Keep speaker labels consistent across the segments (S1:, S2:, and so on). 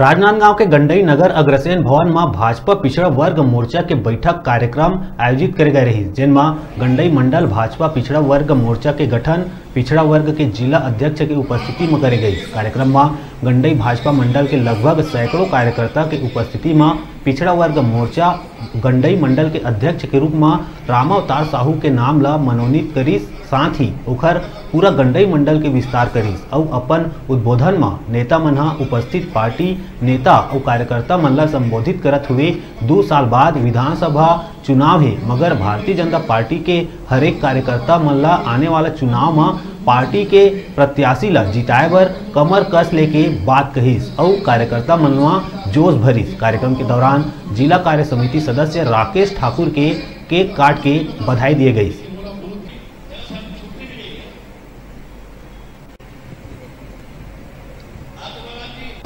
S1: राजनांदगांव के गंडई नगर अग्रसेन भवन में भाजपा पिछड़ा वर्ग मोर्चा के बैठक कार्यक्रम आयोजित करे गए रही, जिनमें गंडई मंडल भाजपा पिछड़ा वर्ग मोर्चा के गठन, पिछड़ा वर्ग के जिला अध्यक्ष की उपस्थिति में करे गई कार्यक्रम में गंडई भाजपा मंडल के लगभग सैकड़ों कार्यकर्ता की उपस्थिति में पिछड़ा वर्ग मोर्चा गंडई मंडल के अध्यक्ष के रूप में रामावतार साहू के नाम ला मनोनीत करीस, साथ ही उखर पूरा गंडई मंडल के विस्तार करीस और अपन उद्बोधन में नेता मन उपस्थित पार्टी नेता और कार्यकर्ता मन ला संबोधित करत हुए, दो साल बाद विधानसभा चुनाव है, मगर भारतीय जनता पार्टी के हरेक कार्यकर्ता मन ला आने वाला चुनाव में पार्टी के प्रत्याशी ला जिताए बर कमर कस लेके बात कहिस और कार्यकर्ता मनवा जोश भरिस। कार्यक्रम के दौरान जिला कार्य समिति सदस्य राकेश ठाकुर के केक काट के बधाई दिए गई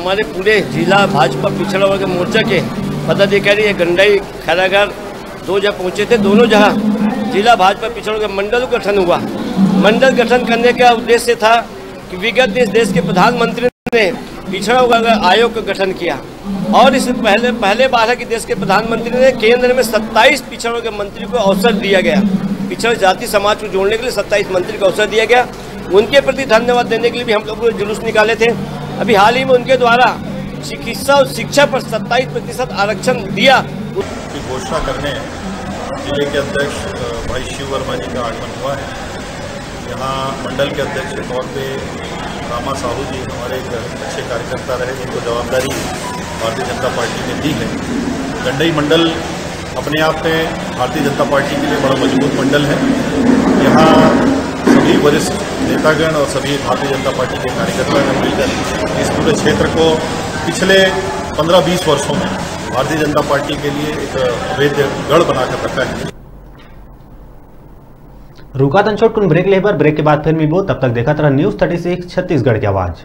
S2: हमारे पूरे जिला भाजपा पिछड़ा वर्ग मोर्चा के पदाधिकारी गंडई, खैरागढ़, दो जगह पहुँचे थे। दोनों जगह जिला भाजपा पिछड़ा वर्ग मंडल गठन हुआ। मंडल गठन करने का उद्देश्य था कि विगत इस देश के प्रधानमंत्री ने पिछड़ा वर्ग आयोग का गठन किया। और इस पहले पहले बार है कि देश के प्रधानमंत्री ने केंद्र में 27 पिछड़ों के मंत्री को अवसर दिया गया। पिछड़ा जाति समाज को जोड़ने के लिए 27 मंत्री को अवसर दिया गया। उनके प्रति धन्यवाद देने के लिए भी हम लोग जुलूस निकाले थे। अभी हाल ही में उनके द्वारा चिकित्सा और शिक्षा पर 27 प्रतिशत आरक्षण दिया।
S3: घोषणा करने ज़िले के अध्यक्ष भाई शिव वर्मा जी का आगमन हुआ है। यहाँ मंडल के अध्यक्ष के तौर पे रामा साहू जी हमारे एक अच्छे कार्यकर्ता रहे, जिनको जवाबदारी भारतीय जनता पार्टी ने दी है। गंडई मंडल अपने आप में भारतीय जनता पार्टी के लिए बड़ा मज़बूत मंडल है। यहाँ सभी वरिष्ठ नेतागण और सभी भारतीय जनता पार्टी के कार्यकर्तागण मिलकर इस पूरे क्षेत्र को पिछले 15-20 वर्षों में भारतीय जनता पार्टी के लिए एक अवैध गढ़ बनाकर रखा है।
S1: रुका छोट कुन ब्रेक, ले पर ब्रेक के बाद फिर मिलबो तब तक देखा तरह न्यूज़ 36 छत्तीसगढ़ की आवाज़।